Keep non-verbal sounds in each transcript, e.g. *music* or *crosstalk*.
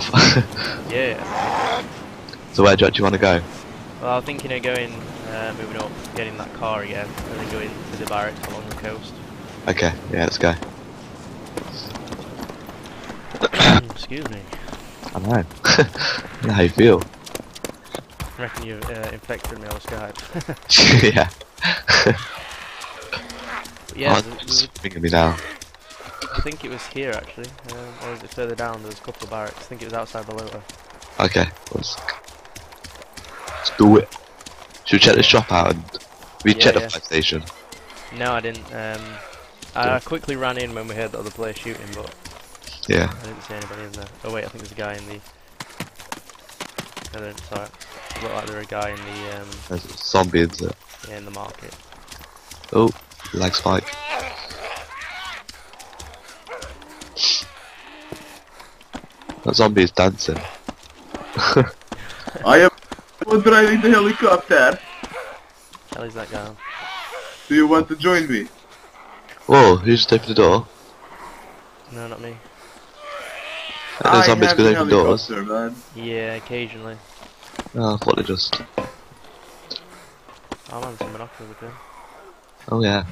off. *laughs* Yeah. so where do you actually want to go? Well, I was thinking of going, uh, moving up, getting that car again, and then going to the barracks along the coast. Okay, yeah, let's go. *coughs* Excuse me. I know. *laughs* I know how you feel. I reckon you've uh, infected me on Skype. *laughs* yeah. Yeah, oh, there's- there's- ringing me now. I think it was here actually, um, or was it further down? There was a couple of barracks. I think it was outside the lower. Okay, let's, let's do it. Should we check the shop out and we Yeah, check the yeah. fire station? No, I didn't. Um, I quickly ran in when we heard the other player shooting, but Yeah. I didn't see anybody in there. Oh wait, I think there's a guy in the. No, sorry. It looked like there was a guy in the um, There's a zombie in there. yeah, in the market. Oh, lag spike. That zombie is dancing. I am driving the helicopter. Hell is that guy? Do you want to join me? Whoa, who's just opened the door? No, not me. And the zombies have could the open doors. man. Yeah, occasionally. Oh, I thought they just. I'm on some binoculars again. Oh yeah.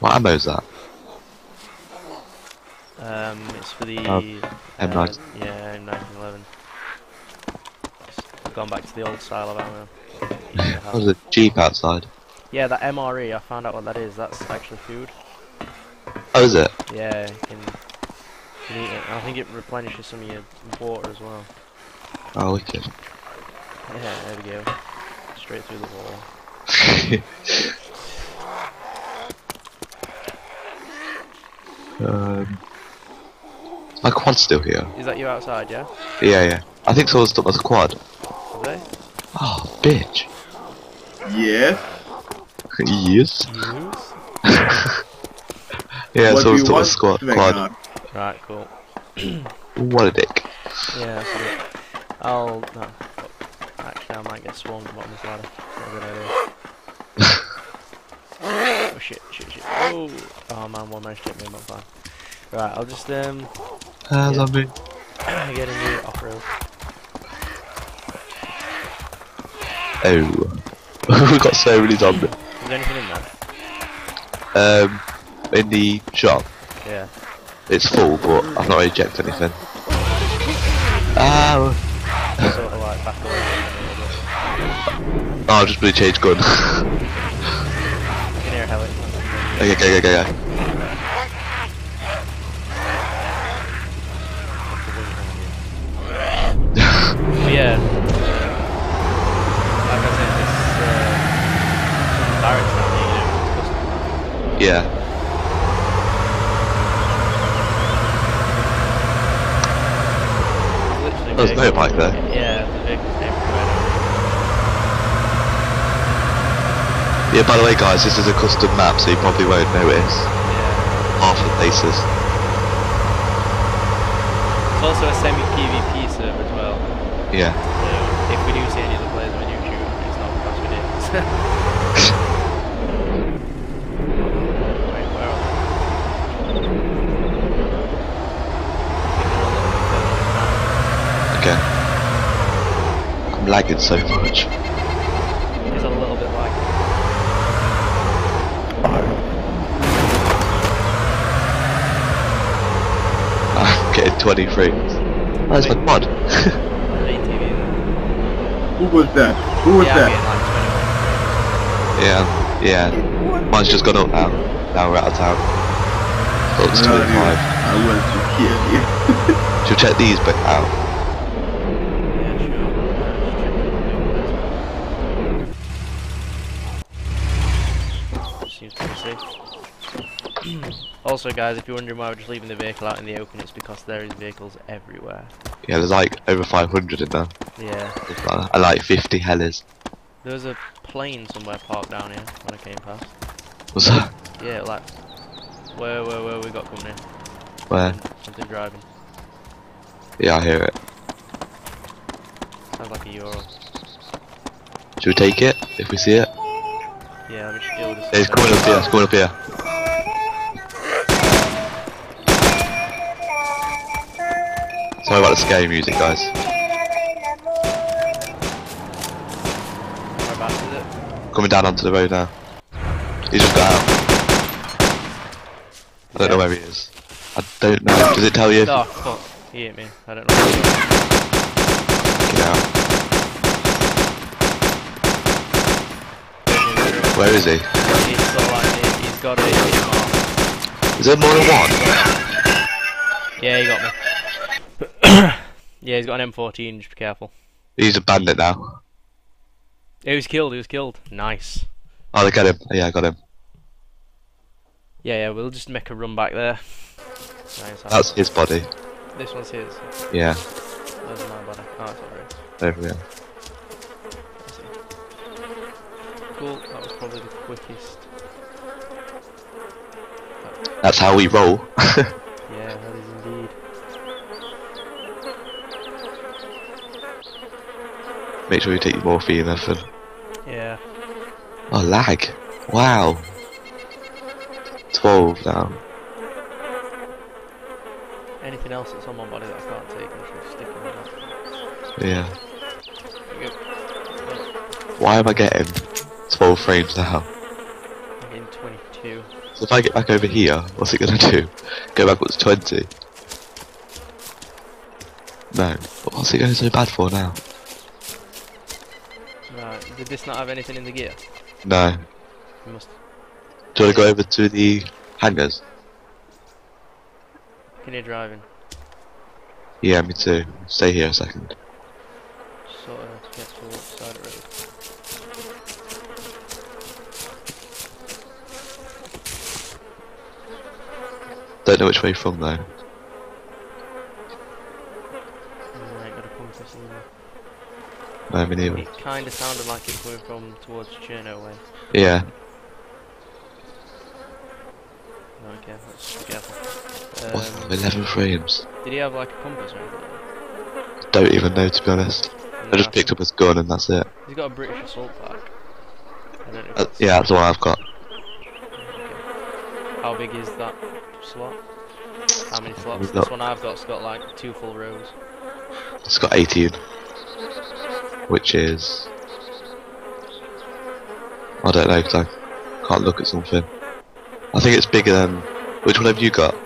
What ammo is that? Um, it's for the Oh, uh, M9. yeah M1911. It's gone back to the old style of ammo. There's a jeep outside. Yeah, that MRE. I found out what that is. That's actually food. Oh, is it? Yeah, you can, you can eat it. I think it replenishes some of your water as well. Oh, wicked. Yeah, there we go. Straight through the wall. *laughs* um, my quad's still here. Is that you outside? Yeah. Yeah, yeah. I think someone took my quad. Are they? Oh, bitch. Yeah. yes. Yes. *laughs* Yeah, what do someone's you took my squad. Quad. Right. Cool. *clears throat* What a dick. Yeah. That's good. I'll. No. Actually, I might get swarmed at the bottom of this ladder. Not a good idea. *laughs* oh shit! Shit! Shit! Oh! Oh man, one managed to hit me. I'm not fine. Right. I'll just um Ah, Yeah. zombie. get *clears throat* in the off road. Oh. *laughs* We've got so many zombies. Is there anything in there? Um, in the shop, Yeah. it's full, but I've not really checked anything. Ow. sort of like back away from them a little bit. Oh, I've just really changed gun. I *laughs* can hear a heli. okay, okay, okay, okay. Yeah. There's no bike there. Yeah, the vehicles everywhere down Yeah, by the way, guys, this is a custom map, so you probably won't notice. Yeah. half the places. It's also a semi-PvP server as well. Yeah. So if we do see any of the players on YouTube, it's not because we did. Wait, where are they? I think they're a little bit further down. Okay. I'm lagging so much. It's a little bit like *laughs* I'm getting 23. Where's my quad? ATV there. Who was that? Who was yeah, that? I'm getting like 21. yeah, mine's just gone up now. Now we're out of town. Up to 25. I want to kill *laughs* you. Should check these back out? Yeah, sure. Seems pretty safe. Also, guys, if you're wondering why we're just leaving the vehicle out in the open, it's because there is vehicles everywhere. Yeah, there's like over 500 in there. Yeah. I like 50 hellers. There was a plane somewhere parked down here when I came past. What's that? Yeah, like where where where we got coming in? Where? Something driving. Yeah, I hear it. Sounds like a Euro. Should we take it if we see it? Yeah, let me just deal with this. It's coming up here, it's coming up here. Sorry about the scary music, guys. Whereabouts is it? Coming down onto the road now. He's just got out. I don't know where he is. I don't know. Does it tell you? Oh fuck, he hit me. I don't know. Get out. Where is he? He's like, he's got a hit mark. Is there more than one? Yeah, he got me. *coughs* yeah, he's got an M14, just be careful. He's a bandit now. He was killed, he was killed. Nice. Oh, they got him. Yeah, I got him. Yeah, yeah, we'll just make a run back there. Nice. That's his body. This one's his. Yeah, are my body. Oh, it's not his. over here. Cool, that was probably the quickest. That's how we roll. *laughs* Yeah, that is indeed. Make sure you take your morphine, Ethan. Yeah. Oh, lag. Wow. 12 now. Anything else that's on my body that I can't take, I'm just sticking with that. Yeah. There you go. Why am I getting 12 frames now? I'm getting 22. So if I get back over here, what's it gonna do? Go back up to 20? No. But what's it going so bad for now? Did this not have anything in the gear? No. You must. Do you want to go over to the hangars? Can you driving? Yeah, me too. Stay here a second. Sort of uh, to get to the side of the road. Don't know which way from though. Mm, I ain't got a compass either. No, me neither. It kind of sounded like it coming from towards Cherno way. Yeah. Okay, let's be careful. Um, 11 frames. did he have like a compass or anything? Don't even know to be honest. I just picked up his gun and that's it. He's got a British assault pack. I don't know Uh, yeah, that's the one I've got. Okay. How big is that slot? How many slots? This one I've got's got like two full rows. It's got 18. Which is... I don't know, 'cause I can't look at something. I think it's bigger than... Which one have you got? Um,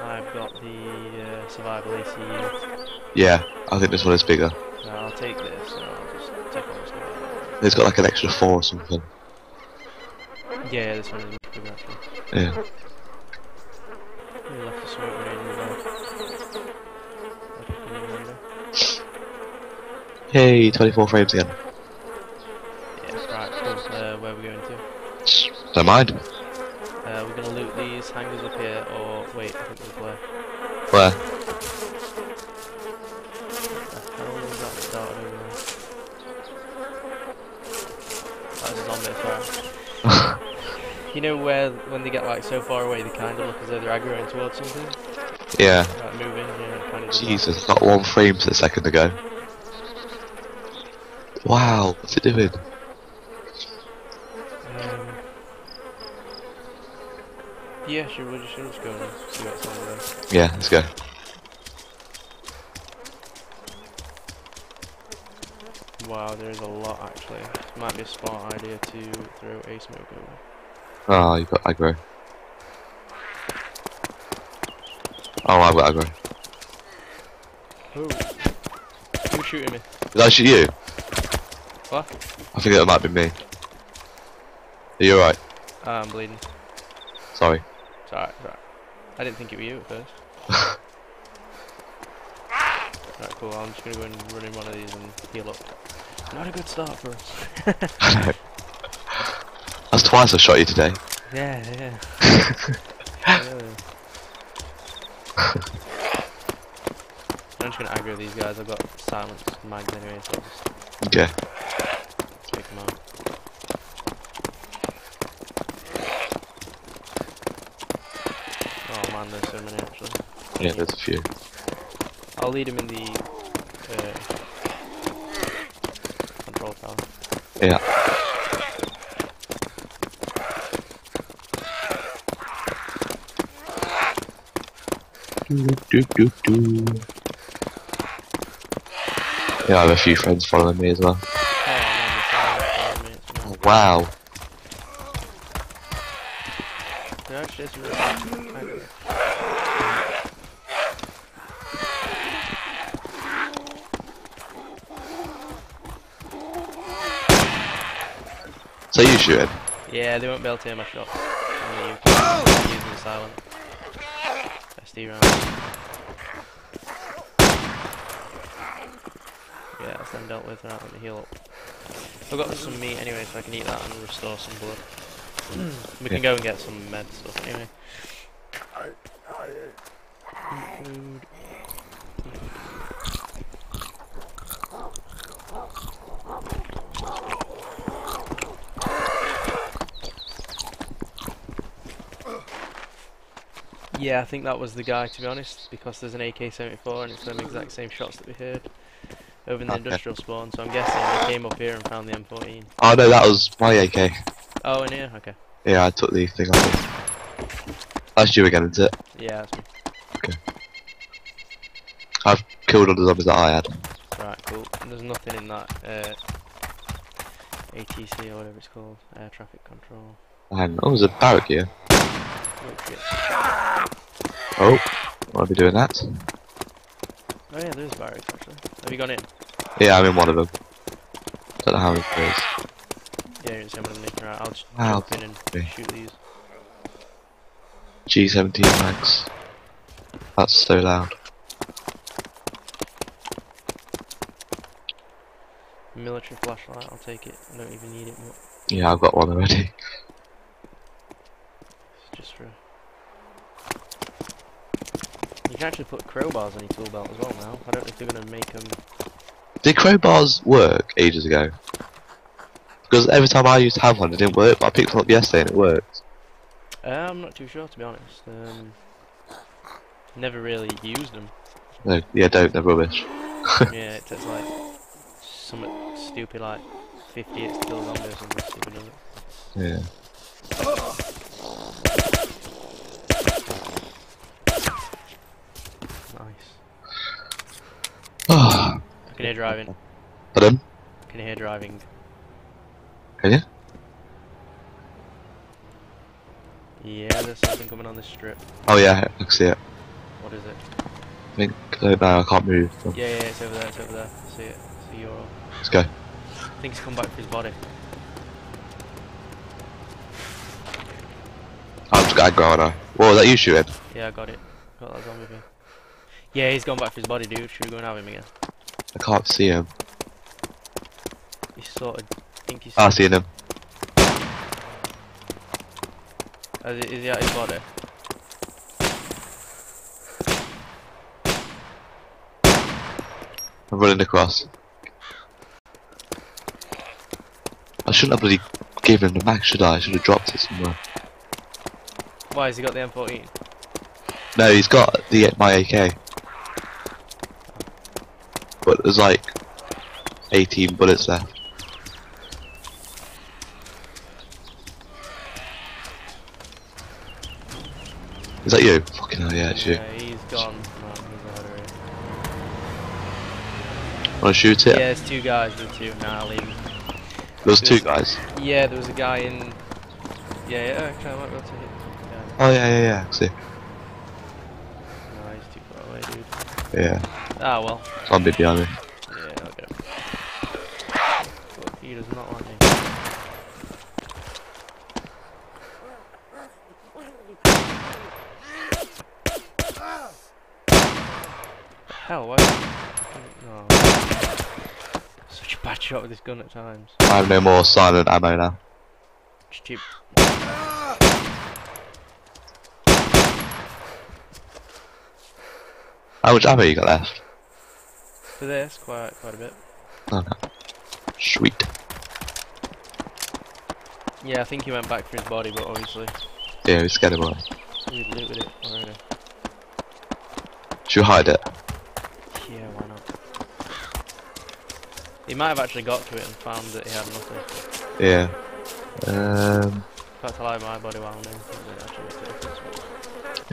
I've got the uh, survival ACU. Yeah, I think this one is bigger. No, I'll take this and I'll just take all stuff. It's got like an extra 4 or something. Yeah, yeah, this one is bigger actually. Yeah. We left the smoke grenade in the bag. I'll just put it in there. Hey, 24 frames again. Yeah, right. Uh, where are we going to? Don't mind. Uh, we're gonna loot these hangers up here, or wait, I think there's where. Where? The hell was that started over there? That's a zombie fire. You know where, when they get like so far away, they kind of look as though they're aggroing towards something? Yeah. Like moving, yeah, kind of Jesus, got one frame a second ago. Wow, what's it doing? Um, yeah, should we just, should just go and see what's over there? Yeah, let's go. Wow, there is a lot actually. Might be a smart idea to throw a smoke over. Oh, you got aggro. Oh, I've got aggro. Oh. Who's shooting me? Did I shoot you? What? I think that might be me. Are you alright? Ah, I'm bleeding. Sorry. It's alright, it's alright. I didn't think it was you at first. *laughs* Alright, cool. I'm just gonna go and run in one of these and heal up. Not a good start for us. *laughs* I know. That's twice I shot you today. yeah, yeah. *laughs* yeah. I'm just gonna aggro these guys. I've got silence mags anyway, so just Okay. take them out. Oh man, there's so many actually. Yeah, there's a few. I'll lead him in the uh, control tower. Yeah. Do, do, do. do. Yeah, I have a few friends following me as well. Oh man, the sound of. Oh, wow. No, actually, it's really I don't know. So you shooting? Yeah, they won't be able to hear my shot. Can use the silent. SD round. Yeah, that's them dealt with. Right, let me heal up. I've got some meat anyway, so I can eat that and restore some blood. *clears throat* we can go and get some med stuff anyway. Yeah, I think that was the guy to be honest, because there's an AK-74 and it's them exact same shots that we heard over in the Okay. industrial spawn. So I'm guessing they came up here and found the M14. Oh no, that was my AK. Oh, in here. Okay. Yeah, I took the thing off. That's you again, is it? Yeah, that's me. I've killed all the zombies that I had. Right, cool. And there's nothing in that uh, ATC or whatever it's called, air traffic control. And oh, there's a barrack here. Oh. Oh, I'll be doing that. Oh yeah, there's barracks actually. Have you gone in? Yeah, I'm in one of them. Don't know how many there is. Yeah, you're in some of them. Right, I'll just Wow. jump in and Okay. shoot these. G17 max. That's so loud. Military flashlight, I'll take it. I don't even need it much. Yeah, I've got one already. *laughs* Just for. You can actually put crowbars on your tool belt as well now. I don't know if they're gonna make them. Did crowbars work ages ago? Because every time I used to have one, it didn't work. But I picked one up yesterday and it worked. Uh, I'm not too sure to be honest. Um, never really used them. No, yeah, don't. They're rubbish. *laughs* yeah, it takes like something stupid like 58 to kill a zombie or something stupid. Does it? Yeah. Nice. Oh, I can hear driving. pardon? I can hear driving. Can you? Yeah, there's something coming on this strip. Oh yeah, I can see it. What is it? I think I don't know. I can't move. Yeah, yeah, it's over there. It's over there. See it. See your. Let's go. I think he's come back for his body. Oh, I'm just gonna go now. What was that you shooting? Yeah, I got it. Got that zombie thing. Yeah, he's gone back for his body, dude. Should we go and have him again? I can't see him. He's sort of. I think he's. Ah, I see him. Is he- is he at his body? I'm running across. I shouldn't have bloody given him the max, should I? I should have dropped it somewhere. Why has he got the M14? No, he's got the my AK. There's like 18 bullets left. Is that you? Fucking hell, yeah, it's you. Yeah, he's gone. No, he's. Wanna shoot it? Yeah, there's two guys. There's two. Nah, I'll leave. There's two guys. Yeah, there was a guy in. Yeah, yeah, actually, I might be able to hit. Yeah, Oh yeah, yeah, yeah. I See, no, he's too far away, dude. yeah. Ah, well. Zombie behind me. Yeah, I'll get him. Fuck, he does not like me. Hell, why? No. Such a bad shot with this gun at times. I have no more silent ammo now. Cheap. How much ammo you got left? For this, quite quite a bit. Oh no. Sweet. Yeah, I think he went back for his body, but obviously Yeah, we scared him away. he looted it already. Should hide it? Yeah, why not? He might have actually got to it and found that he had nothing. Yeah. Um. In fact, I'll hide my body while I'm in. 'cause it actually makes a difference.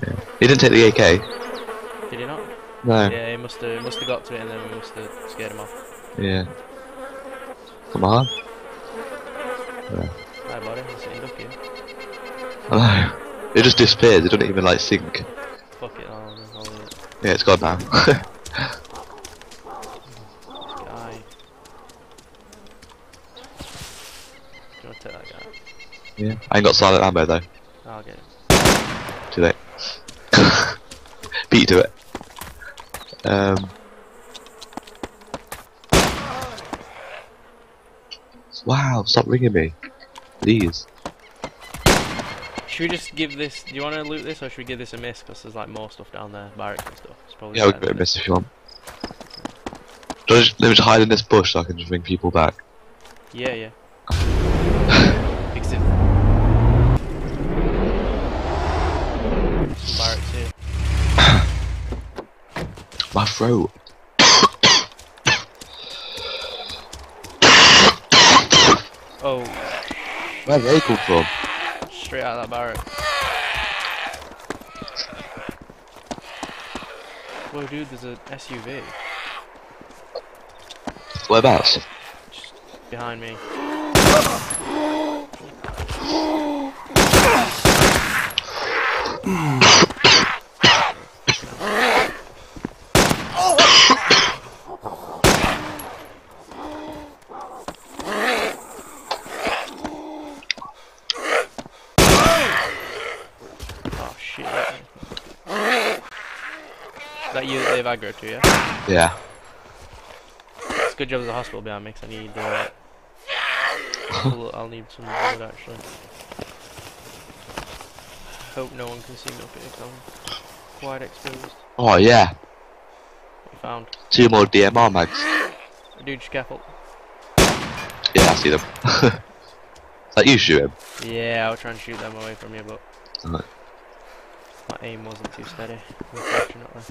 Yeah. He didn't take the AK. Did he not? No. Yeah, he must have must have got to it and then we must have scared him off. Yeah. Come on. Hi buddy, I'm sitting here. I. It just disappears. It doesn't even like sink. Fuck it, I'll, I'll it. Yeah, it's gone now. *laughs* Guy. Do you want to take that guy? yeah. I ain't got silent ammo though. I'll get it. Too late. *laughs* Beat you to it. Um. Wow! Stop ringing me, please. Should we just give this, do you want to loot this or should we give this a miss? Because there's like more stuff down there, barracks and stuff. It's probably Yeah, we'll give it a miss if you want. Do I just, let me just hide in this bush so I can just bring people back. Yeah, yeah. Fix it. Some barracks here. My throat. Oh, Where they come from? straight out of that barrack. Whoa, dude, there's an SUV Whereabouts? just behind me. *sighs* *sighs* *sighs* Oh shit. Is that you that they've aggro to, yeah? Yeah. It's a good job there's a hospital behind me 'cause I need uh, I'll, I'll need some blood actually. Hope no one can see me up here 'cause I'm quite exposed. Oh yeah. You found? Two more DMR mags. A dude scaffold. Yeah, I see them. *laughs* Is that you shoot him? Yeah, I was trying to shoot them away from you, but my aim wasn't too steady, unfortunately.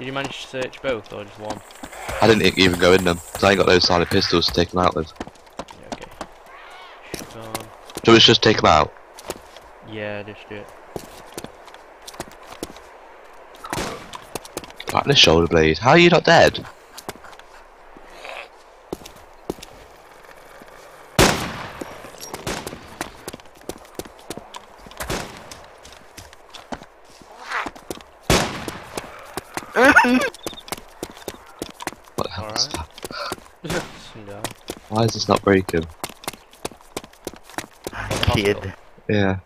Did you manage to search both or just one? I didn't even go in them. 'cause I ain't got those silent pistols to take them out with. Yeah, okay. So let's just take them out. Yeah, just do it. Right, this shoulder blade. How are you not dead? What the hell is Alright. that? *laughs* no. Why is this not breaking? Kid. Yeah.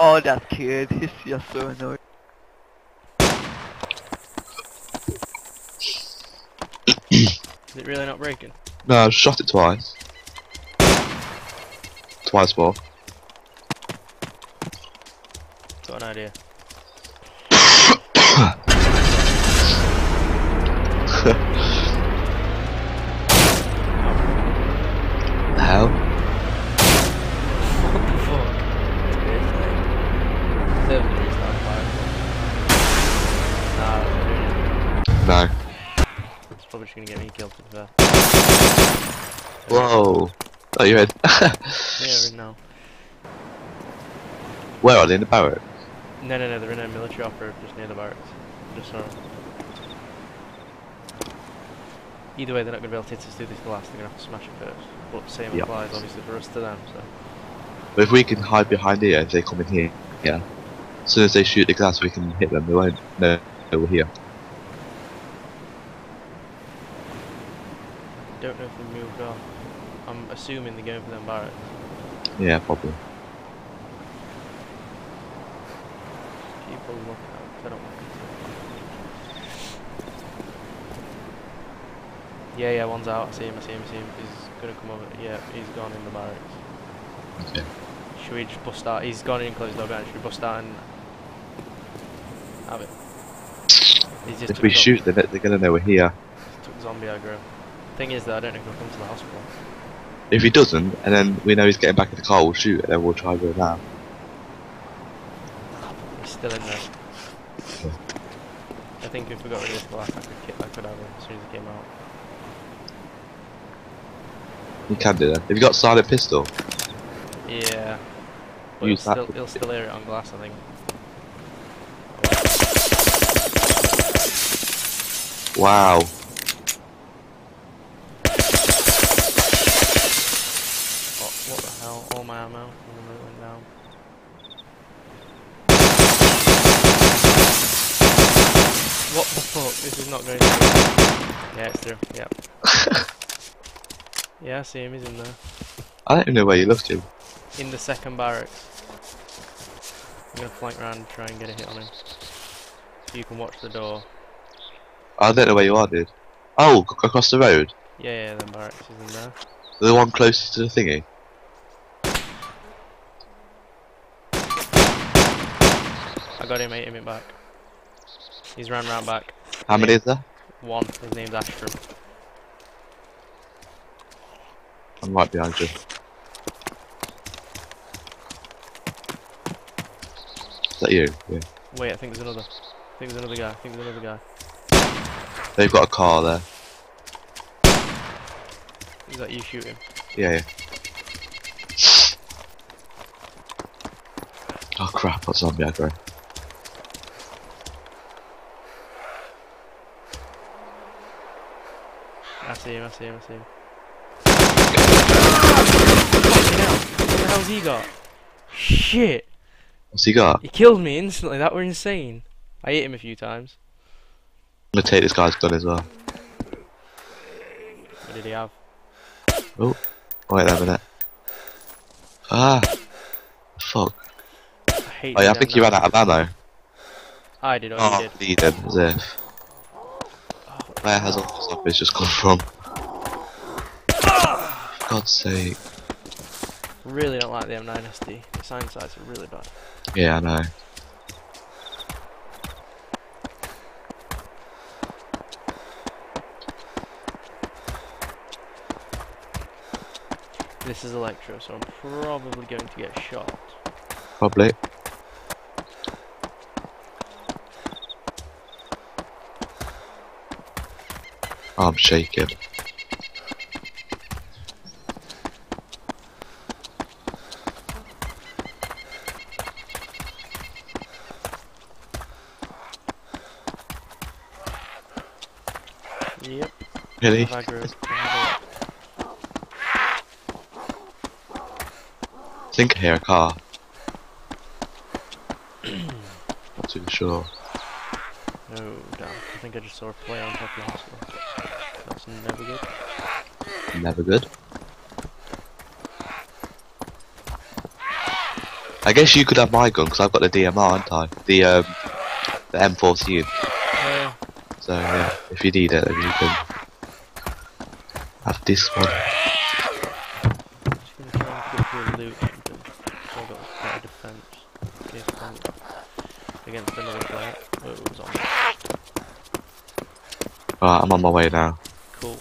Oh, that kid. *laughs* He's just so annoying. *coughs* Is it really not breaking? No, I shot it twice. Twice more. Got an idea. The hell? What the fuck? Server can restart fire. Nah, that's not doing it. No. It's probably just gonna get me killed to be fair. Whoa. Oh, you're in. *laughs* Yeah, now. Where are they in the barracks? No, no, no, they're in a military opera just near the barracks. Just saw 'em. Either way, they're not going to be able to hit us through this glass, they're going to have to smash it first. But same Yep. applies, obviously, for us to them, so. But if we can hide behind here, if they come in here, yeah. As soon as they shoot the glass, we can hit them. They won't know we're here. Don't know if they moved on. I'm assuming they're going for them barracks. Yeah, probably. Keep a lookout, 'cause I don't want to. Yeah, yeah, one's out. I see him, I see him, I see him. He's gonna come over. Yeah, he's gone in the barracks. Okay. Should we just bust out? He's gone in closed door behind. Should we bust out and have it? He's just If we shoot them, they're gonna know we're here. took zombie aggro. Thing is, though, I don't know if he'll come to the hospital. If he doesn't, and then we know he's getting back in the car, we'll shoot, and then we'll try go down. He's still in there. Yeah. I think if we got rid of this black, I could, kick, I could have him as soon as he came out. You can do that. Have you got silent pistol? Yeah. But Use that. Still, he'll still hear it on glass, I think. Wow. This is not going through. Yeah, it's through. Yep. yeah, I see him. He's in there. I don't even know where you left him. In the second barracks. I'm gonna flank round and try and get a hit on him. You can watch the door. I don't know where you are, dude. Oh, across the road. Yeah, yeah, the barracks is in there. The one closest to the thingy. I got him, ate him back. He's ran round back. How many is there? One. His name's Astrum. I'm right behind you. Is that you? Yeah. Wait, I think there's another. I think there's another guy. I think there's another guy. They've got a car there. Is that you shooting? Yeah, yeah. Oh crap, that's zombie aggro. See him, I see him, I see him. Fucking hell. What the hell's he got? Shit! What's he got? He killed me instantly, that were insane. I hit him a few times. I'm gonna take this guy's gun as well. What did he have? Oh, wait there a minute. Ah! Fuck. I hate Oh yeah, I think you ran out of ammo. I did, oh, Oh, you did. bleeding, as if. Where has all this zombies just come from? God's sake. Really don't like the M9SD. The sign sights are really bad. Yeah, I know. This is Electro, so I'm probably going to get shot. Probably. I'm shaking. Yep. Really? have aggro. Have I think I hear a car. Not too sure. No, damn. I think I just saw a player on top of the hospital. That's never good. Never good. I guess you could have my gun because I've got the DMR, aren't I? The um, the M14. So yeah, if you need it, then you can have this one. Just gonna try and get through loot or something. So I've got better defense. in case I can- Against another player. Oh, it was on. Alright, I'm on my way now. Cool.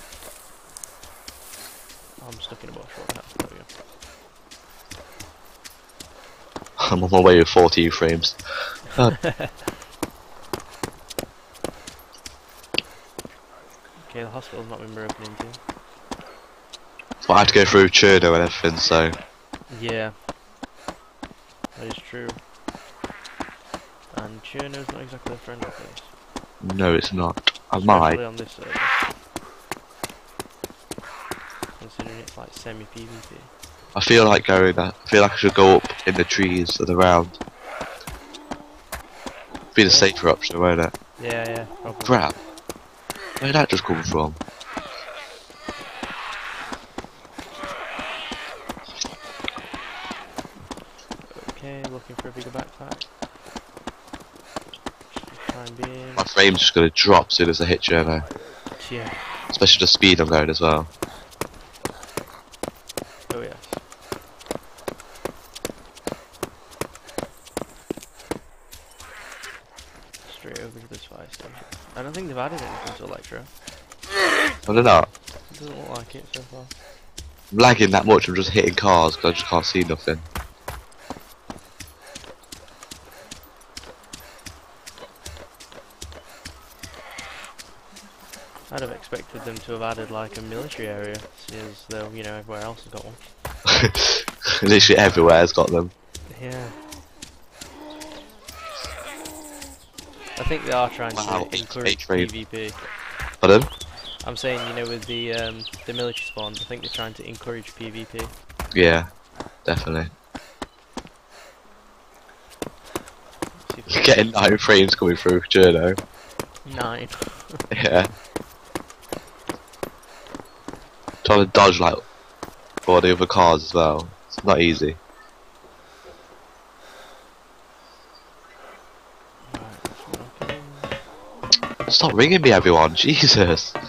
I'm stuck in a bush. The hell? There we go. I'm on my way with 14 frames. *laughs* Uh, Okay, the hospital's not been broken into. I had to go through Cherno and everything, so Yeah. That is true. And Cherno's not exactly a friendly place. no, it's not. I might. on this server. Considering it's like semi-PvP. I feel like going. I feel like I should go up in the trees and around. Be the safer option, won't it? Yeah, yeah, probably. Crap. Where did that just come from? Okay, looking for a bigger backpack. Just for the time being. My frame's just gonna drop soon as I hit Cherno. Yeah. Especially the speed I'm going as well. Oh yes. Straight over to this fire station. I don't think they've added anything to Electro. I don't know. It doesn't look like it so far. I'm lagging that much, I'm just hitting cars because I just can't see nothing. I'd have expected them to have added like a military area, as though, you know, everywhere else has got one. *laughs* Literally everywhere has got them. Yeah. I think they are trying Wow, to encourage. PvP. Pardon? I'm saying, you know, with the um, the military spawns, I think they're trying to encourage PvP. Yeah, definitely. Getting nine frames coming through Cherno. nine. *laughs* Yeah. Trying to dodge like all the other cars as well. It's not easy. Right, that's working. Stop ringing me, everyone. *laughs* Jesus. No,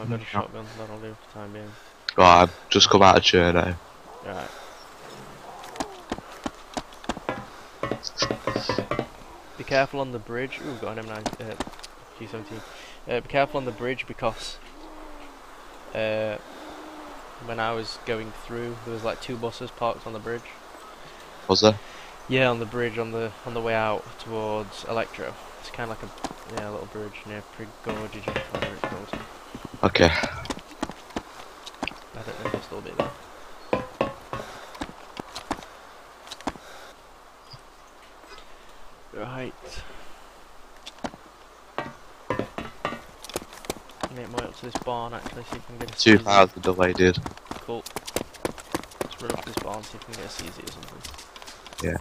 I've got a shotgun. That'll do for the time being. Right, I've just come out of Cherno. Right. Be careful on the bridge. Ooh, got an M9, uh, G17. Uh, be careful on the bridge because uh, when I was going through, there was like two buses parked on the bridge. Was there? Yeah, on the bridge on the on the way out towards Electro. It's kind of like a yeah, a little bridge near Prigorge, whatever it's called. Okay. I don't know if they'll still be there. Right. Make my way up to this barn actually, see if I can get a CZ. 2000 away, dude. Cool. Let's run up to this barn, see if we can get a CZ or something. Yeah.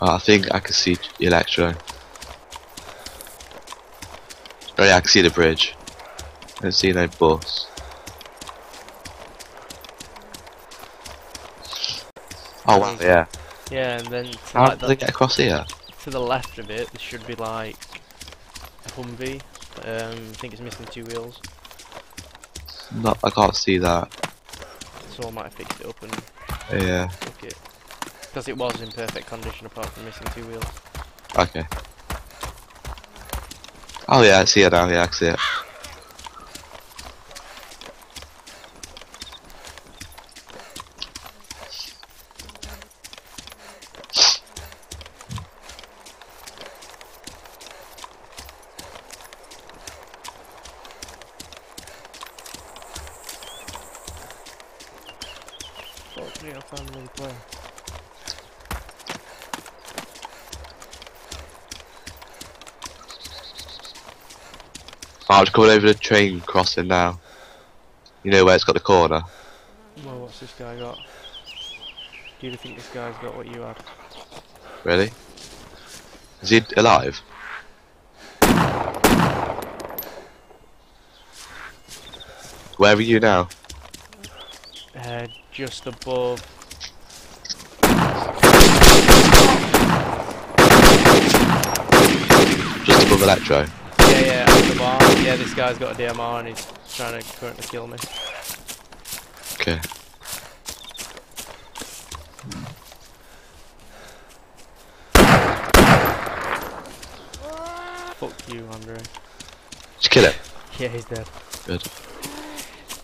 Oh, I think I can see Electro. Oh yeah, I can see the bridge. I don't see no bus. Oh wow, yeah. Yeah, and then to, How like they get across here? to the left of it, there should be like a Humvee. Um, I think it's missing two wheels. No, I can't see that. Someone might have fixed it up and Yeah. Because it was in perfect condition apart from missing two wheels. Okay. Oh yeah, I see it now. Yeah, I see it. Fortunately, I found another player. Oh, I'm just coming over the train crossing now. You know where it's got the corner? Well, what's this guy got? Do you think this guy's got what you had? Really? Is he alive? Where are you now? Uh, just above. Just above Electro. The. Yeah, this guy's got a DMR and he's trying to currently kill me. Okay. Fuck you, Andre. Just kill him. Yeah, he's dead. Good.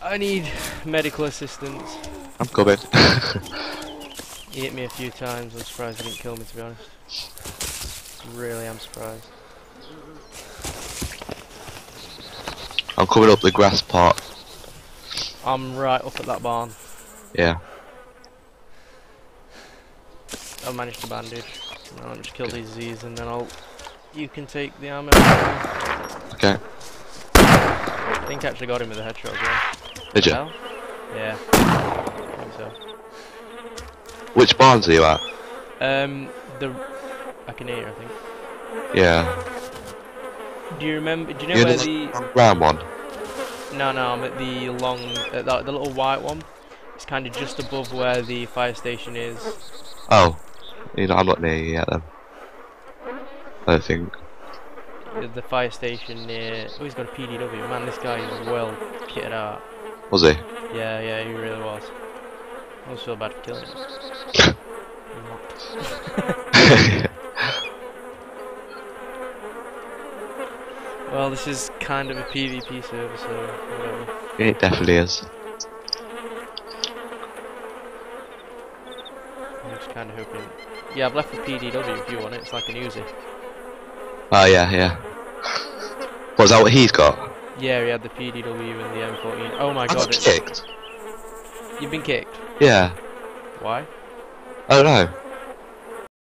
I need medical assistance. I'm coming. *laughs* He hit me a few times. I'm surprised he didn't kill me, to be honest. Really I'm surprised. I'm coming up the grass part. I'm right up at that barn. Yeah. I managed to bandage. Now me just kill these Z's and then I'll. You can take the ammo. Okay. I think I actually got him with a headshot as well. Did you? Yeah. I think so. Which barns are you at? Um, the. I can hear you, I think. Yeah. Do you remember? Do you know Yeah, where the? brown one. No, no, I'm at the long, uh, the, the little white one. It's kind of just above where the fire station is. Oh. You know, I'm not near you yet then. I don't think. The, the fire station near. Oh, he's got a PDW. Man, this guy is well kitted out. Was he? Yeah, yeah, he really was. I almost feel bad for killing him. *laughs* *laughs* *laughs* Well, this is kind of a PvP server, so whatever. it definitely is. I'm just kind of hoping. Yeah, I've left the PDW if you want it. It's like an Uzi. Oh yeah, yeah. Was that what he's got? Yeah, he had the PDW and the M14. Oh my I god, it's- kicked. you've been kicked. Yeah. Why? I don't know.